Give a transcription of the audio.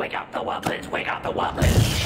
Wake up the Wobblins, wake up the Wobblins.